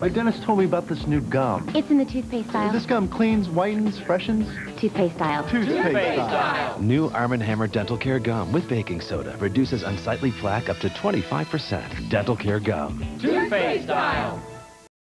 My dentist told me about this new gum. It's in the toothpaste aisle. This gum cleans, whitens, freshens. Toothpaste aisle. Toothpaste style. New Arm & Hammer Dental Care Gum with baking soda reduces unsightly plaque up to 25%. Dental Care Gum. Toothpaste style.